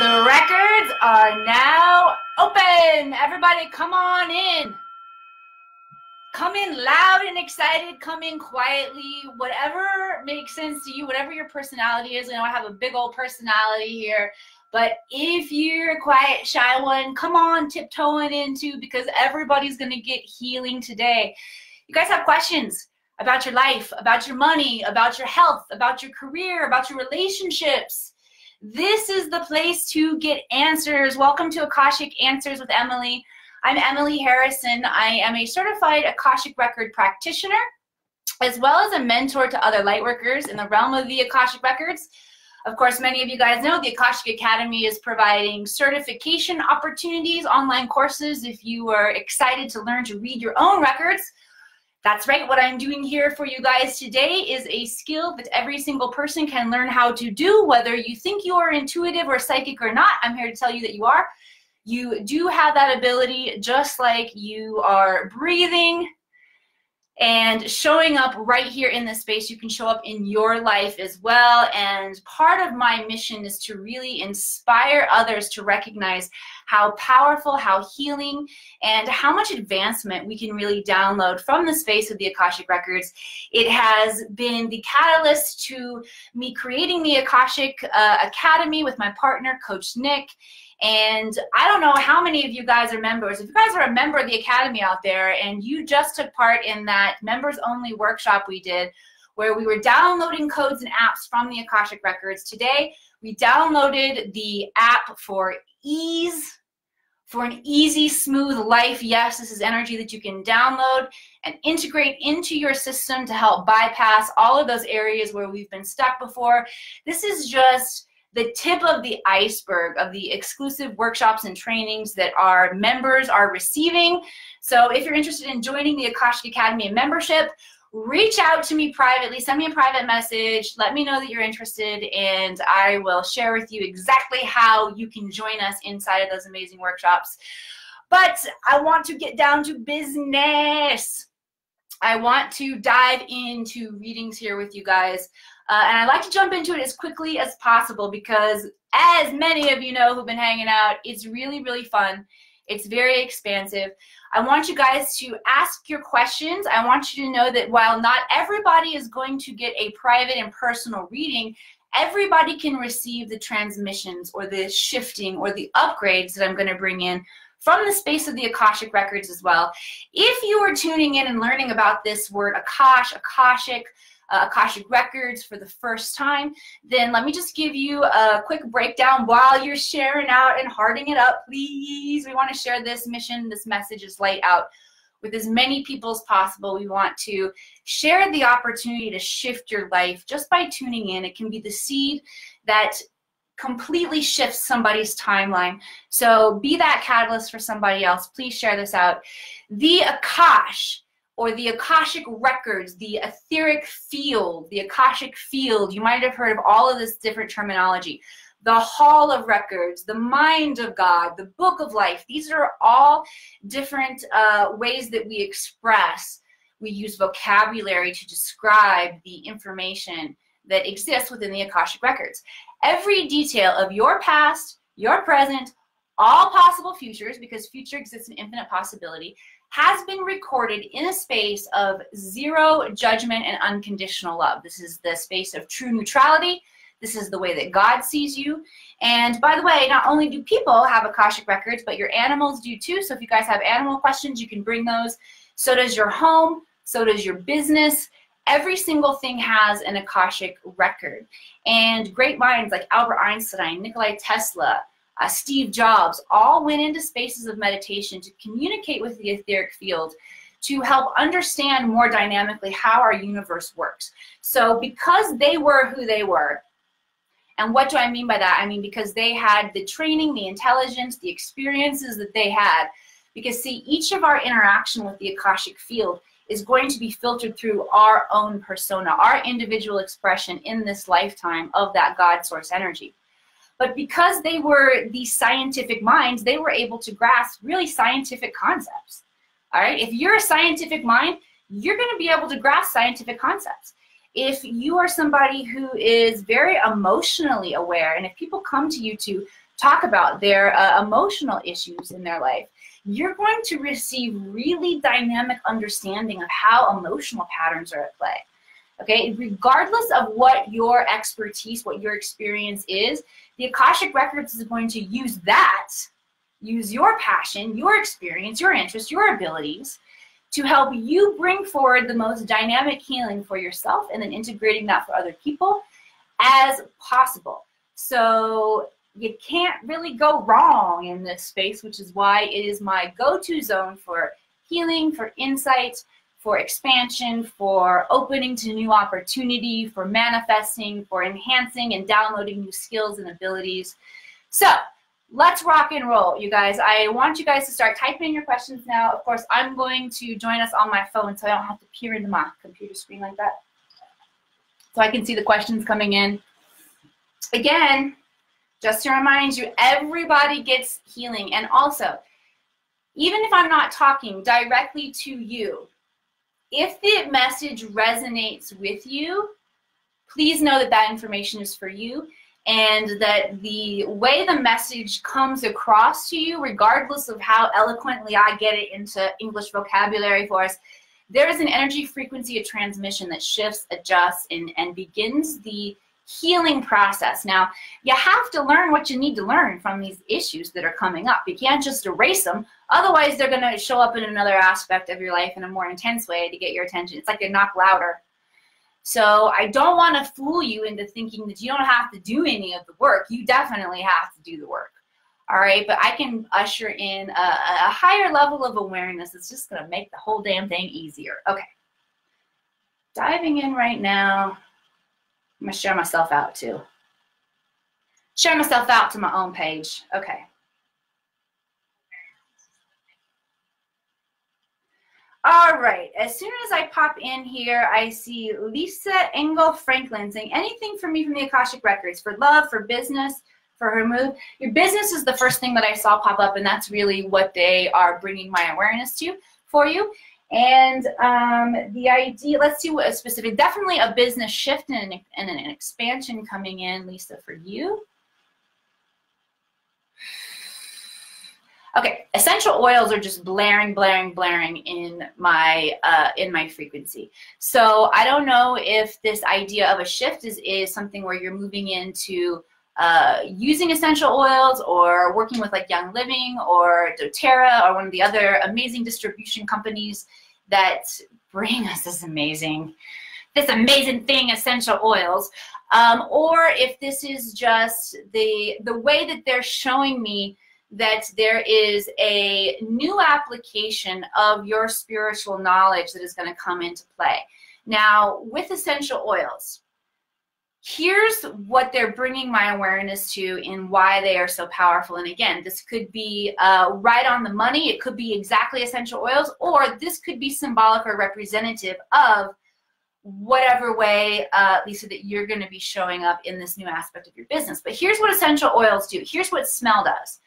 The records are now open. Everybody, come on in. Come in loud and excited. Come in quietly. Whatever makes sense to you, whatever your personality is. I know I have a big old personality here. But if you're a quiet, shy one, come on, tiptoeing into because everybody's going to get healing today. You guys have questions about your life, about your money, about your health, about your career, about your relationships this is the place to get answers. Welcome to Akashic Answers with Emily. I'm Emily Harrison. I am a certified Akashic Record practitioner, as well as a mentor to other lightworkers in the realm of the Akashic Records. Of course, many of you guys know the Akashic Academy is providing certification opportunities, online courses if you are excited to learn to read your own records. That's right. What I'm doing here for you guys today is a skill that every single person can learn how to do, whether you think you are intuitive or psychic or not. I'm here to tell you that you are. You do have that ability, just like you are breathing, and showing up right here in this space. You can show up in your life as well. And part of my mission is to really inspire others to recognize how powerful, how healing, and how much advancement we can really download from the space of the Akashic Records. It has been the catalyst to me creating the Akashic uh, Academy with my partner, Coach Nick. And I don't know how many of you guys are members. If you guys are a member of the Academy out there and you just took part in that members only workshop we did, where we were downloading codes and apps from the Akashic Records, today we downloaded the app for ease, for an easy, smooth life. Yes, this is energy that you can download and integrate into your system to help bypass all of those areas where we've been stuck before. This is just the tip of the iceberg of the exclusive workshops and trainings that our members are receiving. So if you're interested in joining the Akashic Academy membership, reach out to me privately, send me a private message, let me know that you're interested, and I will share with you exactly how you can join us inside of those amazing workshops. But I want to get down to business. I want to dive into readings here with you guys. Uh, and I like to jump into it as quickly as possible because, as many of you know who've been hanging out, it's really, really fun. It's very expansive. I want you guys to ask your questions. I want you to know that while not everybody is going to get a private and personal reading, everybody can receive the transmissions or the shifting or the upgrades that I'm going to bring in from the space of the Akashic records as well. If you are tuning in and learning about this word Akash, Akashic, uh, Akashic Records for the first time, then let me just give you a quick breakdown while you're sharing out and hearting it up, please. We want to share this mission, this message is light out with as many people as possible. We want to share the opportunity to shift your life just by tuning in. It can be the seed that completely shifts somebody's timeline. So be that catalyst for somebody else. Please share this out. The Akash or the Akashic records, the etheric field, the Akashic field. You might have heard of all of this different terminology. The Hall of Records, the Mind of God, the Book of Life. These are all different uh, ways that we express. We use vocabulary to describe the information that exists within the Akashic Records. Every detail of your past, your present, all possible futures, because future exists in infinite possibility, has been recorded in a space of zero judgment and unconditional love. This is the space of true neutrality. This is the way that God sees you. And by the way, not only do people have Akashic records, but your animals do too. So if you guys have animal questions, you can bring those. So does your home. So does your business. Every single thing has an Akashic record. And great minds like Albert Einstein, Nikola Tesla, uh, Steve Jobs, all went into spaces of meditation to communicate with the etheric field to help understand more dynamically how our universe works. So because they were who they were, and what do I mean by that? I mean because they had the training, the intelligence, the experiences that they had. Because see, each of our interaction with the Akashic field is going to be filtered through our own persona, our individual expression in this lifetime of that God source energy. But because they were these scientific minds, they were able to grasp really scientific concepts. All right, if you're a scientific mind, you're going to be able to grasp scientific concepts. if you are somebody who is very emotionally aware, and if people come to you to talk about their uh, emotional issues in their life, you're going to receive really dynamic understanding of how emotional patterns are at play. Okay, regardless of what your expertise, what your experience is, the Akashic Records is going to use that, use your passion, your experience, your interests, your abilities to help you bring forward the most dynamic healing for yourself and then integrating that for other people as possible. So you can't really go wrong in this space, which is why it is my go-to zone for healing, for insight, for expansion, for opening to new opportunity, for manifesting, for enhancing and downloading new skills and abilities. So let's rock and roll, you guys. I want you guys to start typing in your questions now. Of course, I'm going to join us on my phone so I don't have to peer into my computer screen like that. So I can see the questions coming in. Again, just to remind you, everybody gets healing. And also, even if I'm not talking directly to you, if the message resonates with you, please know that that information is for you and that the way the message comes across to you, regardless of how eloquently I get it into English vocabulary for us, there is an energy frequency of transmission that shifts, adjusts, and, and begins the healing process. Now, you have to learn what you need to learn from these issues that are coming up. You can't just erase them. Otherwise, they're going to show up in another aspect of your life in a more intense way to get your attention. It's like they knock louder so I don't want to fool you into thinking that you don't have to do any of the work. You definitely have to do the work. All right, but I can usher in a, a higher level of awareness. It's just going to make the whole damn thing easier. Okay. Diving in right now. I'm to share myself out too. Share myself out to my own page. Okay. All right, as soon as I pop in here, I see Lisa Engel Franklin saying anything for me from the Akashic Records for love, for business, for her move. Your business is the first thing that I saw pop up, and that's really what they are bringing my awareness to for you. And um, the idea, let's see what a specific, definitely a business shift and an, and an expansion coming in, Lisa, for you. Okay, essential oils are just blaring, blaring, blaring in my uh, in my frequency. So I don't know if this idea of a shift is is something where you're moving into uh, using essential oils or working with like Young Living or doTERRA or one of the other amazing distribution companies that bring us this amazing this amazing thing, essential oils. Um, or if this is just the the way that they're showing me that there is a new application of your spiritual knowledge that is going to come into play. Now, with essential oils, here's what they're bringing my awareness to and why they are so powerful. And again, this could be uh, right on the money. It could be exactly essential oils, or this could be symbolic or representative of whatever way, uh, Lisa, that you're going to be showing up in this new aspect of your business. But here's what essential oils do. Here's what smell does.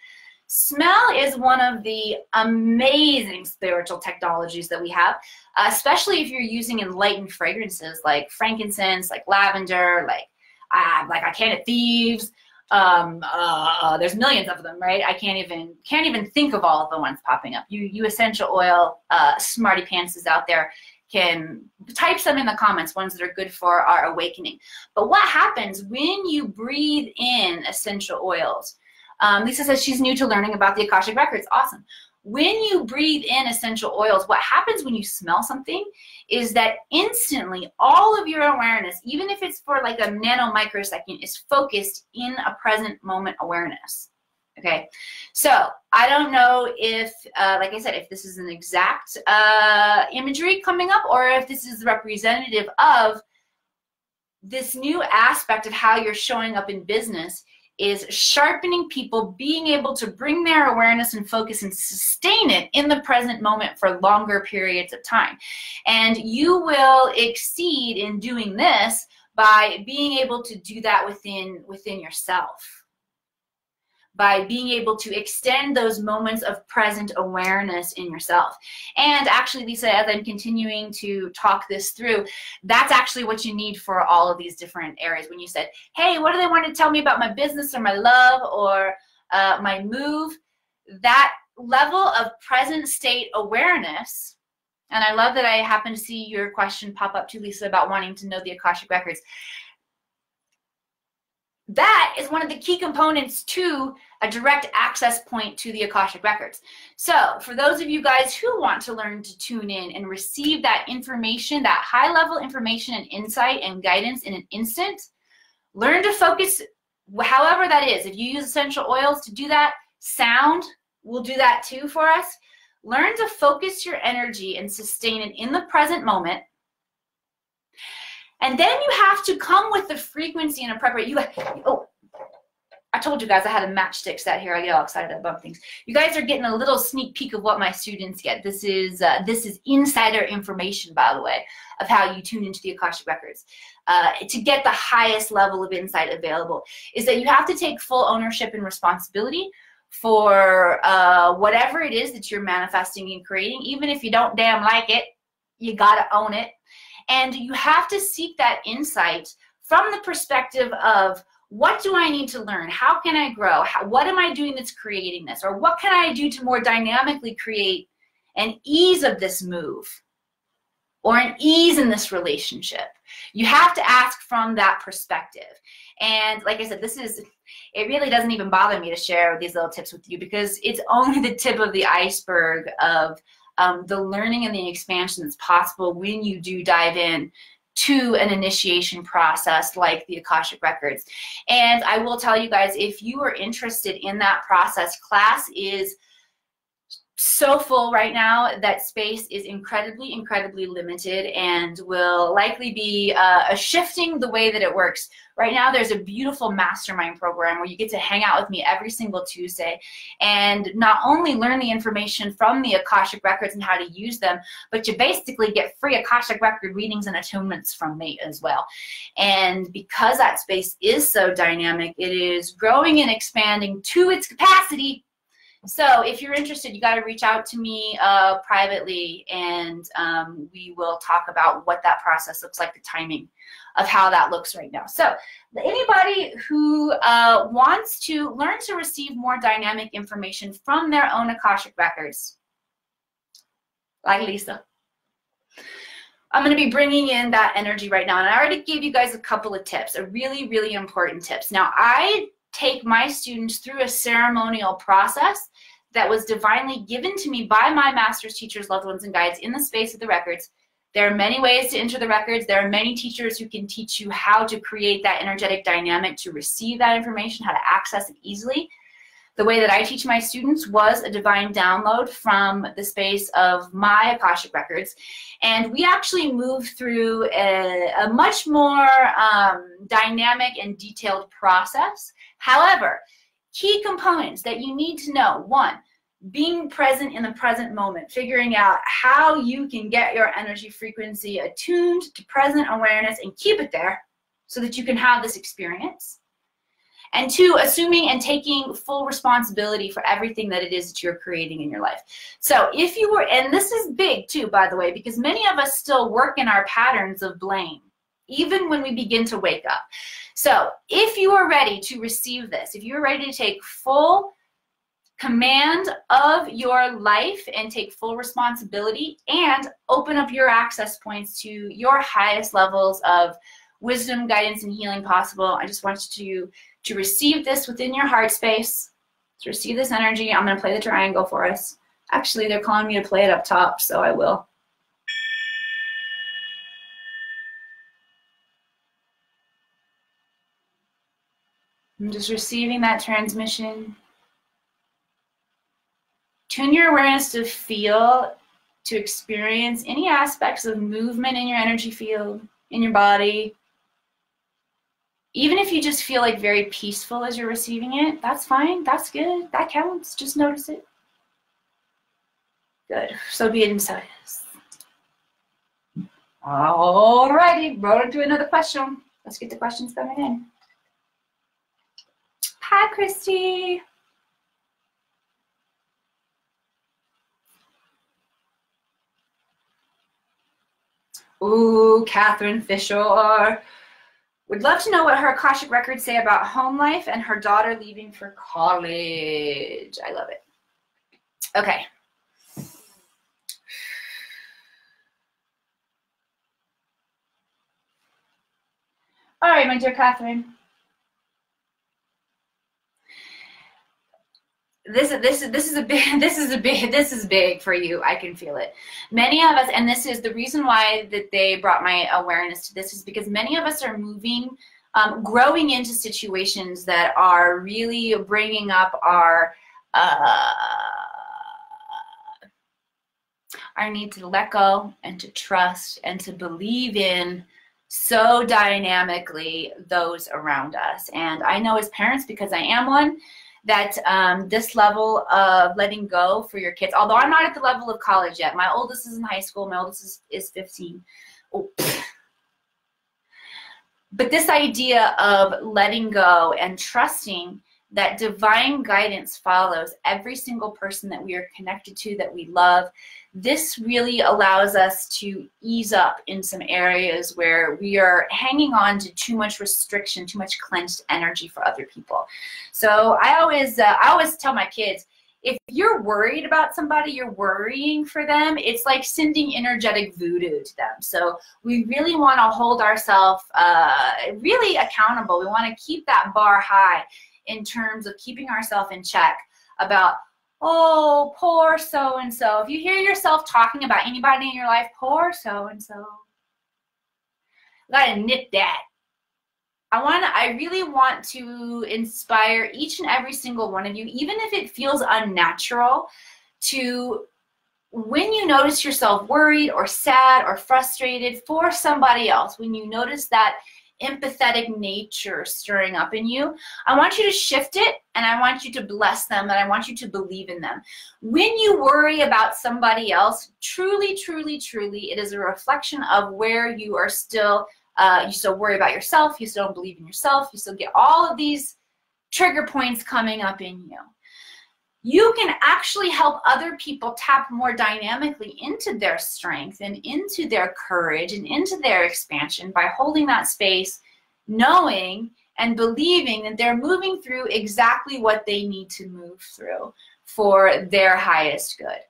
Smell is one of the amazing spiritual technologies that we have, uh, especially if you're using enlightened fragrances like frankincense, like lavender, like uh, like Iconic Thieves. Um, uh, uh, there's millions of them, right? I can't even can't even think of all of the ones popping up. You you essential oil uh, smarty pantses out there can type some in the comments, ones that are good for our awakening. But what happens when you breathe in essential oils? Um, Lisa says she's new to learning about the Akashic Records. Awesome. When you breathe in essential oils, what happens when you smell something is that instantly all of your awareness, even if it's for like a nano microsecond, is focused in a present moment awareness. Okay, so I don't know if, uh, like I said, if this is an exact uh, imagery coming up or if this is representative of this new aspect of how you're showing up in business is sharpening people being able to bring their awareness and focus and sustain it in the present moment for longer periods of time. And you will exceed in doing this by being able to do that within within yourself by being able to extend those moments of present awareness in yourself. And actually, Lisa, as I'm continuing to talk this through, that's actually what you need for all of these different areas. When you said, hey, what do they want to tell me about my business or my love or uh, my move? That level of present state awareness and I love that I happen to see your question pop up to Lisa about wanting to know the Akashic Records that is one of the key components to a direct access point to the Akashic Records. So for those of you guys who want to learn to tune in and receive that information, that high level information and insight and guidance in an instant, learn to focus however that is. If you use essential oils to do that, sound will do that too for us. Learn to focus your energy and sustain it in the present moment and then you have to come with the frequency and a preparation. You, oh, I told you guys I had a matchstick set here. I get all excited about things. You guys are getting a little sneak peek of what my students get. This is uh, this is insider information, by the way, of how you tune into the Akashic Records. Uh, to get the highest level of insight available is that you have to take full ownership and responsibility for uh, whatever it is that you're manifesting and creating. Even if you don't damn like it, you got to own it and you have to seek that insight from the perspective of what do I need to learn? How can I grow? How, what am I doing that's creating this? Or what can I do to more dynamically create an ease of this move or an ease in this relationship? You have to ask from that perspective. And like I said, this is, it really doesn't even bother me to share these little tips with you because it's only the tip of the iceberg of um, the learning and the expansion that's possible when you do dive in to an initiation process like the Akashic Records. And I will tell you guys, if you are interested in that process, class is so full right now that space is incredibly, incredibly limited and will likely be uh, a shifting the way that it works. Right now, there's a beautiful mastermind program where you get to hang out with me every single Tuesday and not only learn the information from the Akashic Records and how to use them, but you basically get free Akashic Record readings and attunements from me as well. And because that space is so dynamic, it is growing and expanding to its capacity so if you're interested, you got to reach out to me uh, privately and um, we will talk about what that process looks like, the timing of how that looks right now. So anybody who uh, wants to learn to receive more dynamic information from their own Akashic records, like Lisa, I'm going to be bringing in that energy right now. And I already gave you guys a couple of tips, a really, really important tips. Now, I take my students through a ceremonial process that was divinely given to me by my masters, teachers, loved ones, and guides in the space of the records. There are many ways to enter the records. There are many teachers who can teach you how to create that energetic dynamic to receive that information, how to access it easily. The way that I teach my students was a divine download from the space of my Akashic records. And we actually move through a, a much more um, dynamic and detailed process. However, key components that you need to know. One, being present in the present moment, figuring out how you can get your energy frequency attuned to present awareness and keep it there so that you can have this experience. And two, assuming and taking full responsibility for everything that it is that you're creating in your life. So if you were, and this is big too, by the way, because many of us still work in our patterns of blame, even when we begin to wake up. So if you are ready to receive this, if you're ready to take full command of your life and take full responsibility and open up your access points to your highest levels of wisdom, guidance, and healing possible, I just want you to, to receive this within your heart space, to receive this energy. I'm going to play the triangle for us. Actually, they're calling me to play it up top, so I will. I'm just receiving that transmission. Tune your awareness to feel, to experience any aspects of movement in your energy field, in your body. Even if you just feel like very peaceful as you're receiving it, that's fine. That's good. That counts. Just notice it. Good. So be it inside us. Alrighty, roll into another question. Let's get the questions coming in. Hi, Christy. Ooh, Catherine Fisher. Would love to know what her Akashic records say about home life and her daughter leaving for college. I love it. Okay. All right, my dear Catherine. This is this is this is a big this is a big this is big for you. I can feel it. Many of us and this is the reason why that they brought my awareness to this is because many of us are moving um, growing into situations that are really bringing up our uh, our need to let go and to trust and to believe in so dynamically those around us. And i know as parents because i am one that um, this level of letting go for your kids, although I'm not at the level of college yet, my oldest is in high school, my oldest is, is 15. Oh, but this idea of letting go and trusting that divine guidance follows every single person that we are connected to, that we love. This really allows us to ease up in some areas where we are hanging on to too much restriction, too much clenched energy for other people. So I always, uh, I always tell my kids, if you're worried about somebody, you're worrying for them, it's like sending energetic voodoo to them. So we really want to hold ourselves uh, really accountable. We want to keep that bar high in terms of keeping ourselves in check about, oh, poor so and so. If you hear yourself talking about anybody in your life, poor so and so, gotta nip that. I want I really want to inspire each and every single one of you, even if it feels unnatural, to when you notice yourself worried or sad or frustrated for somebody else, when you notice that empathetic nature stirring up in you, I want you to shift it and I want you to bless them and I want you to believe in them. When you worry about somebody else, truly, truly, truly, it is a reflection of where you are still, uh, you still worry about yourself, you still don't believe in yourself, you still get all of these trigger points coming up in you you can actually help other people tap more dynamically into their strength and into their courage and into their expansion by holding that space, knowing and believing that they're moving through exactly what they need to move through for their highest good.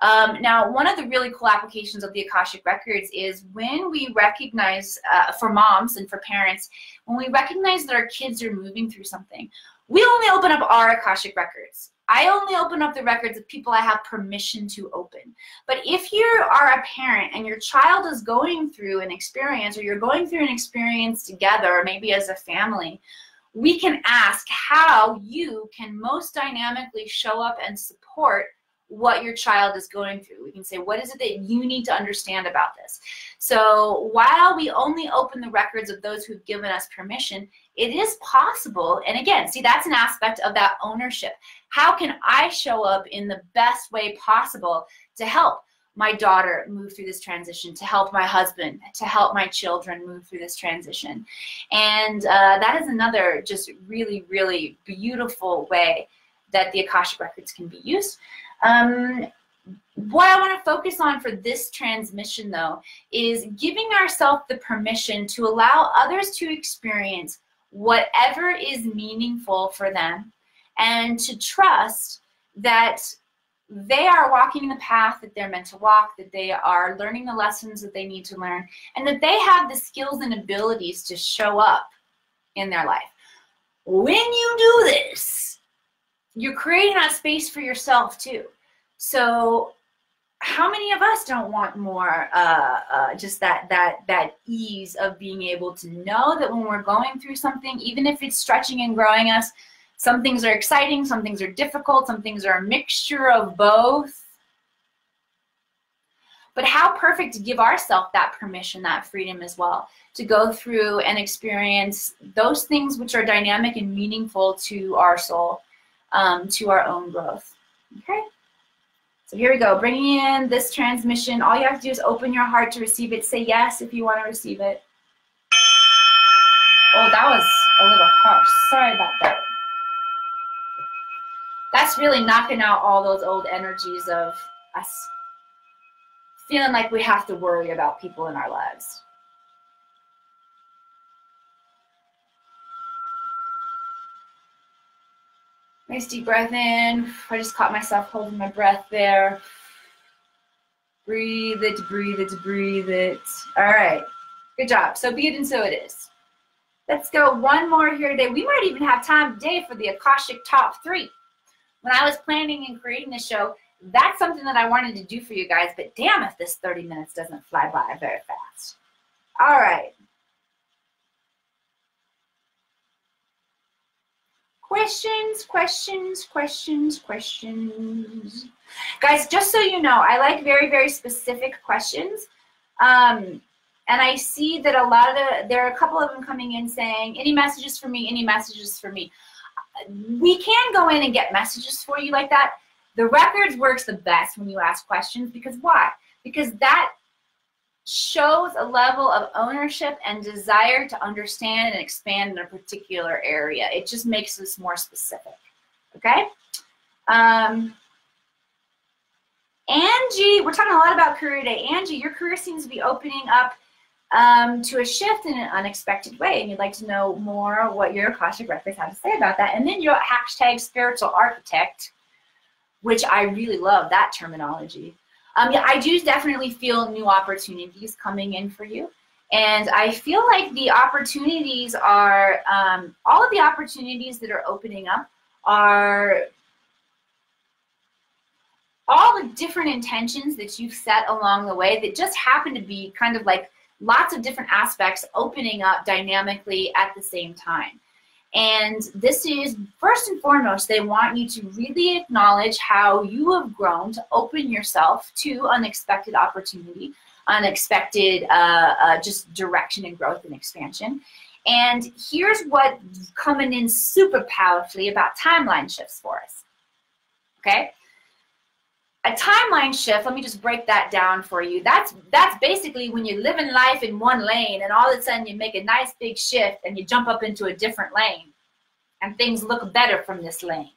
Um, now, one of the really cool applications of the Akashic Records is when we recognize, uh, for moms and for parents, when we recognize that our kids are moving through something, we only open up our Akashic Records. I only open up the records of people I have permission to open. But if you are a parent and your child is going through an experience or you're going through an experience together, maybe as a family, we can ask how you can most dynamically show up and support what your child is going through. We can say, what is it that you need to understand about this? So while we only open the records of those who've given us permission, it is possible. And again, see, that's an aspect of that ownership. How can I show up in the best way possible to help my daughter move through this transition, to help my husband, to help my children move through this transition? And uh, that is another just really, really beautiful way that the Akashic Records can be used. Um, what I want to focus on for this transmission, though, is giving ourselves the permission to allow others to experience whatever is meaningful for them and to trust that they are walking the path that they're meant to walk, that they are learning the lessons that they need to learn, and that they have the skills and abilities to show up in their life. When you do this, you're creating that space for yourself too. So how many of us don't want more uh, uh, just that that that ease of being able to know that when we're going through something even if it's stretching and growing us some things are exciting some things are difficult some things are a mixture of both. But how perfect to give ourselves that permission that freedom as well to go through and experience those things which are dynamic and meaningful to our soul um, to our own growth. Okay so here we go, bringing in this transmission. All you have to do is open your heart to receive it. Say yes if you want to receive it. Oh, that was a little harsh. Sorry about that. That's really knocking out all those old energies of us feeling like we have to worry about people in our lives. Nice deep breath in. I just caught myself holding my breath there. Breathe it, breathe it, breathe it. All right. Good job. So be it and so it is. Let's go one more here today. We might even have time today for the Akashic Top 3. When I was planning and creating the show, that's something that I wanted to do for you guys, but damn if this 30 minutes doesn't fly by very fast. All right. Questions, questions, questions, questions. Guys, just so you know, I like very, very specific questions. Um, and I see that a lot of the, there are a couple of them coming in saying, any messages for me, any messages for me. We can go in and get messages for you like that. The records works the best when you ask questions because why? Because that shows a level of ownership and desire to understand and expand in a particular area. It just makes us more specific. Okay? Um, Angie, we're talking a lot about career day. Angie, your career seems to be opening up um, to a shift in an unexpected way, and you'd like to know more what your Akashic Records have to say about that. And then your hashtag spiritual architect, which I really love that terminology. Um, yeah, I do definitely feel new opportunities coming in for you. And I feel like the opportunities are, um, all of the opportunities that are opening up are all the different intentions that you've set along the way that just happen to be kind of like lots of different aspects opening up dynamically at the same time. And this is first and foremost, they want you to really acknowledge how you have grown to open yourself to unexpected opportunity, unexpected uh, uh, just direction and growth and expansion. And here's what coming in super powerfully about timeline shifts for us. Okay, a timeline shift let me just break that down for you. That's that's basically when you're living life in one lane and all of a sudden you make a nice big shift and you jump up into a different lane and things look better from this lane.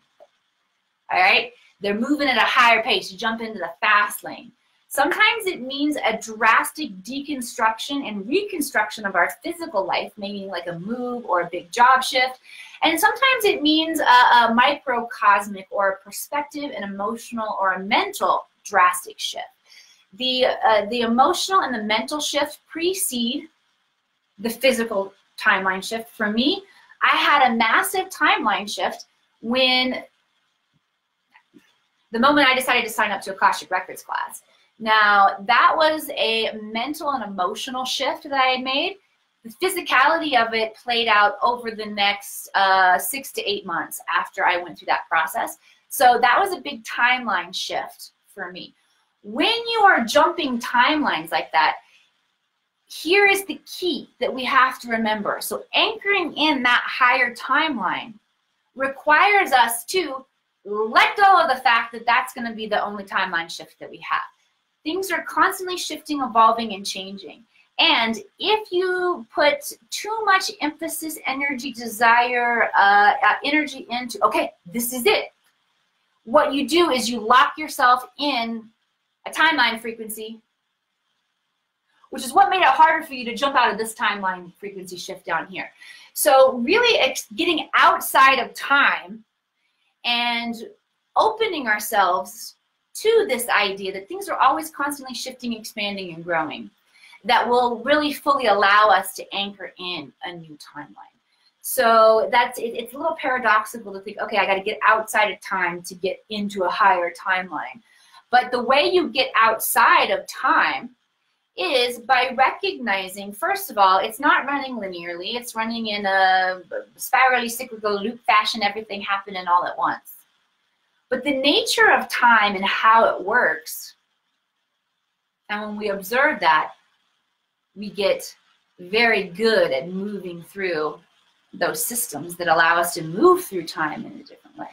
All right? They're moving at a higher pace. You jump into the fast lane sometimes it means a drastic deconstruction and reconstruction of our physical life meaning like a move or a big job shift and sometimes it means a, a microcosmic or a perspective, an emotional or a mental drastic shift. The, uh, the emotional and the mental shift precede the physical timeline shift. For me, I had a massive timeline shift when the moment I decided to sign up to a Akashic Records class. Now, that was a mental and emotional shift that I had made the physicality of it played out over the next uh, six to eight months after I went through that process. So that was a big timeline shift for me. When you are jumping timelines like that, here is the key that we have to remember. So anchoring in that higher timeline requires us to let go of the fact that that's going to be the only timeline shift that we have. Things are constantly shifting, evolving, and changing. And if you put too much emphasis, energy, desire, uh, uh, energy into, okay, this is it, what you do is you lock yourself in a timeline frequency, which is what made it harder for you to jump out of this timeline frequency shift down here. So really getting outside of time and opening ourselves to this idea that things are always constantly shifting, expanding, and growing that will really fully allow us to anchor in a new timeline. So that's it, it's a little paradoxical to think, okay, I got to get outside of time to get into a higher timeline. But the way you get outside of time is by recognizing, first of all, it's not running linearly. It's running in a spirally cyclical loop fashion, everything happening all at once. But the nature of time and how it works, and when we observe that, we get very good at moving through those systems that allow us to move through time in a different way.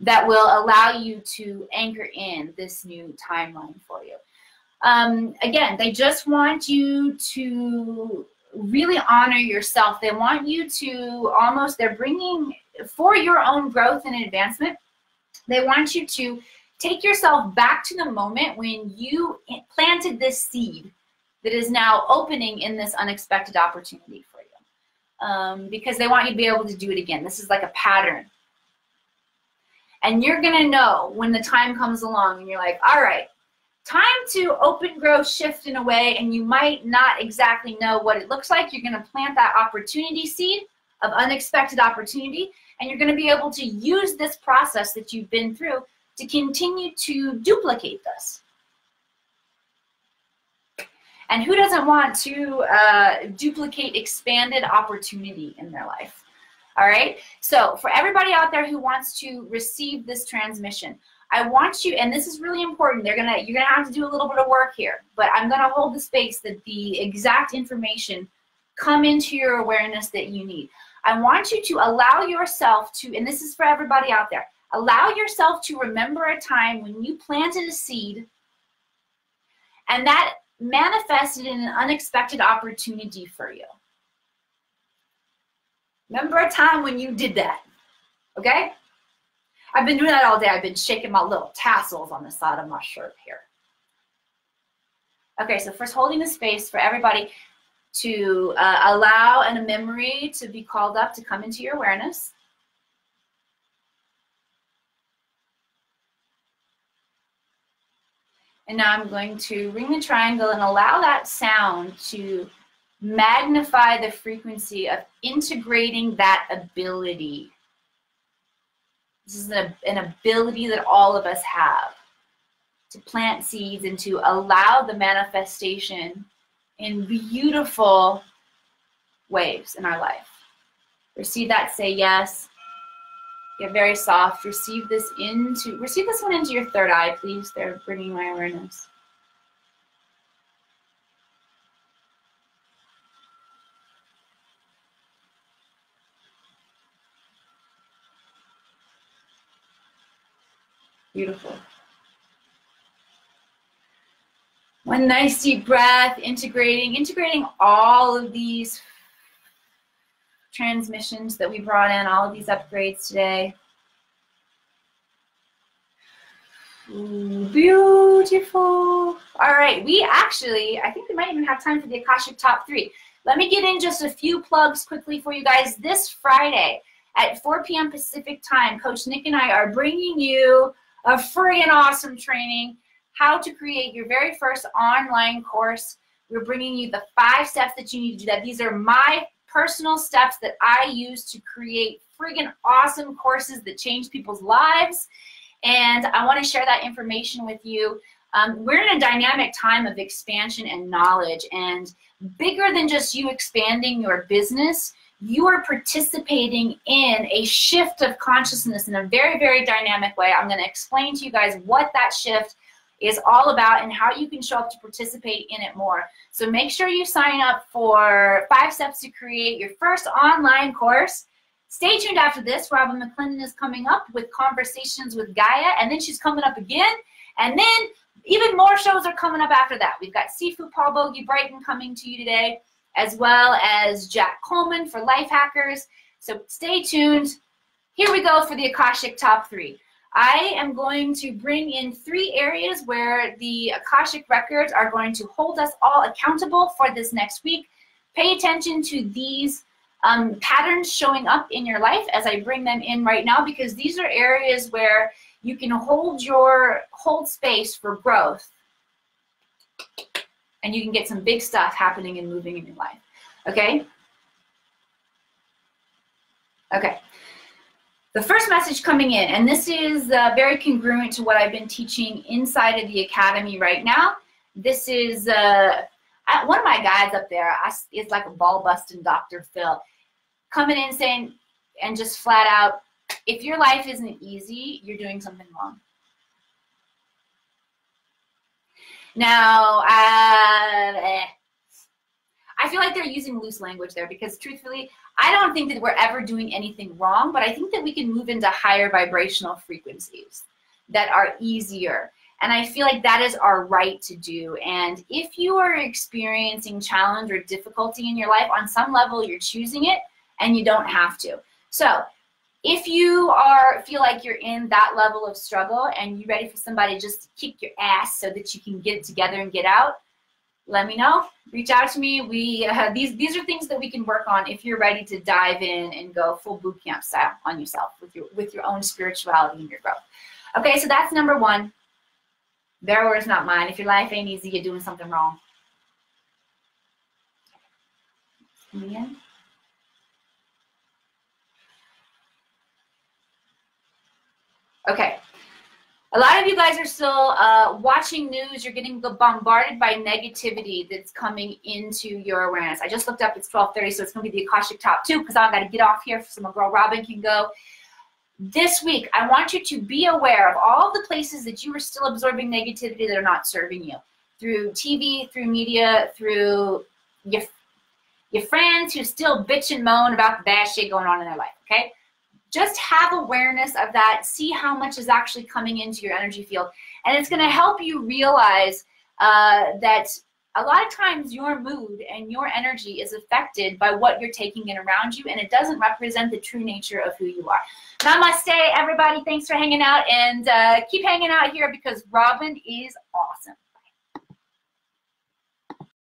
That will allow you to anchor in this new timeline for you. Um, again, they just want you to really honor yourself. They want you to almost, they're bringing, for your own growth and advancement, they want you to take yourself back to the moment when you planted this seed that is now opening in this unexpected opportunity for you. Um, because they want you to be able to do it again. This is like a pattern. And you're going to know when the time comes along and you're like, all right, time to open, grow, shift in a way, and you might not exactly know what it looks like. You're going to plant that opportunity seed of unexpected opportunity, and you're going to be able to use this process that you've been through to continue to duplicate this. And who doesn't want to uh, duplicate expanded opportunity in their life? All right. So for everybody out there who wants to receive this transmission, I want you, and this is really important. They're gonna, you're gonna have to do a little bit of work here, but I'm gonna hold the space that the exact information come into your awareness that you need. I want you to allow yourself to, and this is for everybody out there, allow yourself to remember a time when you planted a seed and that manifested in an unexpected opportunity for you. Remember a time when you did that, okay? I've been doing that all day. I've been shaking my little tassels on the side of my shirt here. Okay, so first holding the space for everybody to uh, allow and a memory to be called up to come into your awareness. And now I'm going to ring the triangle and allow that sound to magnify the frequency of integrating that ability. This is an ability that all of us have to plant seeds and to allow the manifestation in beautiful waves in our life. Receive that, say yes. Get very soft. Receive this into, receive this one into your third eye, please. They're bringing my awareness. Beautiful. One nice deep breath, integrating, integrating all of these transmissions that we brought in, all of these upgrades today. Ooh, beautiful. All right, we actually, I think we might even have time for the Akashic Top 3. Let me get in just a few plugs quickly for you guys. This Friday at 4 p.m. Pacific time, Coach Nick and I are bringing you a free and awesome training, how to create your very first online course. We're bringing you the five steps that you need to do that. These are my personal steps that I use to create friggin' awesome courses that change people's lives. And I want to share that information with you. Um, we're in a dynamic time of expansion and knowledge, and bigger than just you expanding your business, you are participating in a shift of consciousness in a very, very dynamic way. I'm going to explain to you guys what that shift is all about and how you can show up to participate in it more. So make sure you sign up for Five Steps to Create your first online course. Stay tuned after this. Robin McClendon is coming up with Conversations with Gaia, and then she's coming up again. And then even more shows are coming up after that. We've got Seafood Paul Bogey Brighton coming to you today, as well as Jack Coleman for Life Hackers. So stay tuned. Here we go for the Akashic Top 3. I am going to bring in three areas where the Akashic Records are going to hold us all accountable for this next week. Pay attention to these um, patterns showing up in your life as I bring them in right now because these are areas where you can hold your hold space for growth and you can get some big stuff happening and moving in your life. Okay? Okay the first message coming in, and this is uh, very congruent to what I've been teaching inside of the academy right now. This is uh, one of my guys up there I, is like a ball busting Dr. Phil, coming in saying, and just flat out, if your life isn't easy, you're doing something wrong. Now, uh, eh. I feel like they're using loose language there because truthfully, I don't think that we're ever doing anything wrong, but I think that we can move into higher vibrational frequencies that are easier. And I feel like that is our right to do. And if you are experiencing challenge or difficulty in your life, on some level, you're choosing it and you don't have to. So if you are feel like you're in that level of struggle and you're ready for somebody just to kick your ass so that you can get it together and get out, let me know. Reach out to me. We uh, these these are things that we can work on if you're ready to dive in and go full boot camp style on yourself with your with your own spirituality and your growth. Okay, so that's number one. Their words, not mine. If your life ain't easy, you're doing something wrong. Coming Okay. A lot of you guys are still uh, watching news. You're getting bombarded by negativity that's coming into your awareness. I just looked up. It's 12:30, so it's going to be the Akashic Top 2 because I've got to get off here so my girl Robin can go. This week, I want you to be aware of all the places that you are still absorbing negativity that are not serving you through TV, through media, through your, your friends who still bitch and moan about the bad shit going on in their life, okay? Just have awareness of that. See how much is actually coming into your energy field. And it's going to help you realize uh, that a lot of times your mood and your energy is affected by what you're taking in around you, and it doesn't represent the true nature of who you are. Namaste, everybody. Thanks for hanging out, and uh, keep hanging out here because Robin is awesome.